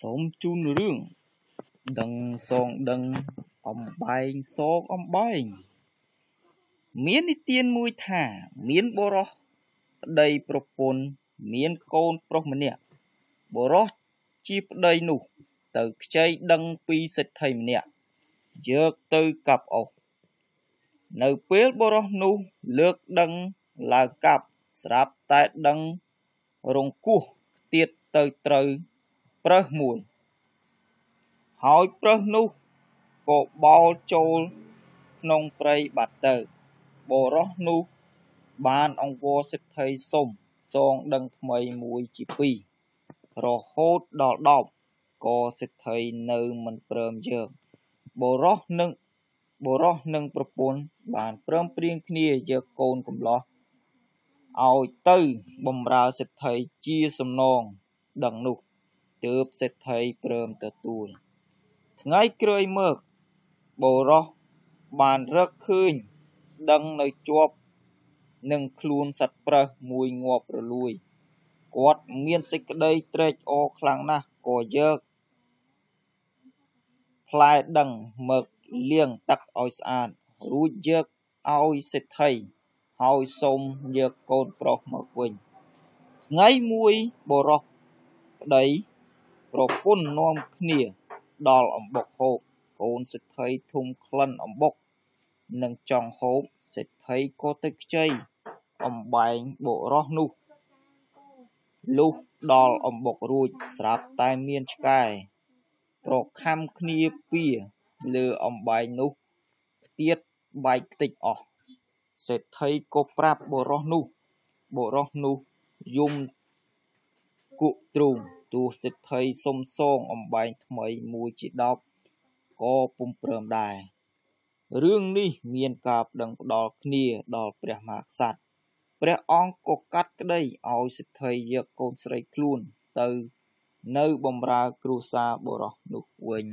សូមជូនរឿង ដឹងសងដឹងអំបែងសងអំបែងមាននិទានមួយថាមានបុរសប្តីប្រពន្ធមានកូនប្រុសម្នាក់បុរសជាប្តីនោះ ទៅខ្ចីដឹងពីសេដ្ឋីម្នាក់យកទៅកាប់អស់នៅពេលបុរសនោះលើកដឹងឡើងកាប់ស្រាប់តែដឹងរង្គោះទៀតទៅត្រូវ ប្រើសមួយ ហើយប្រើសនោះក៏បោលចូលក្នុងព្រៃបាត់ទៅបរោះនោះបានអង្វរសេដ្ឋីសុំសងដឹងថ្មីមួយជាពីររហូតដល់10ក៏សេដ្ឋីនៅមិនព្រមយើងបរោះនឹងបរោះនឹងប្រពន្ធបានព្រមព្រៀងគ្នាយកកូនកំលោះឲ្យទៅបំរើសេដ្ឋីជាសំណងដឹងនោះ ទើបសេដ្ឋីព្រមទទួល ថ្ងៃក្រោយមកបុរសបានរកឃើញដឹងនៅជាប់នឹងខ្លួនសត្វប្រើសមួយងាប់រលួយគាត់មានសេចក្តីត្រេកអរខ្លាំងណាស់ក៏យកផ្លែដឹងមកលាងទឹកឲ្យស្អាតរួចយកឲ្យសេដ្ឋីហើយសូមយកកូនប្រុសមកវិញថ្ងៃមួយបុរសប្តី ប្រពន្ធនាំគ្នាដល់អំបុកហូបកូនសេដ្ឋីធំក្លិនអំបុកនិងចង់ហូបសេដ្ឋីក៏ទៅខ្ចីអំបែងបុរសនោះលុះដល់អំបុករួចស្រាប់តែមានឆ្កែប្រខំគ្នាពៀលើអំបែងនោះខ្ទាតបែកខ្ទេចអស់សេដ្ឋីក៏ប្រាប់បុរសនោះបុរសនោះយំគក់ទ្រូង ទោះសេដ្ឋីសុំសងអំបែងថ្មីមួយជា10ក៏ពុំព្រមដែររឿងនេះមានការប្តឹងផ្តល់គ្នាដល់ព្រះមហាក្សត្រព្រះអង្គក៏កាត់ក្តីឲ្យសេដ្ឋីយកកូនស្រីខ្លួនទៅនៅបំរើគ្រួសារបុរសនោះវិញ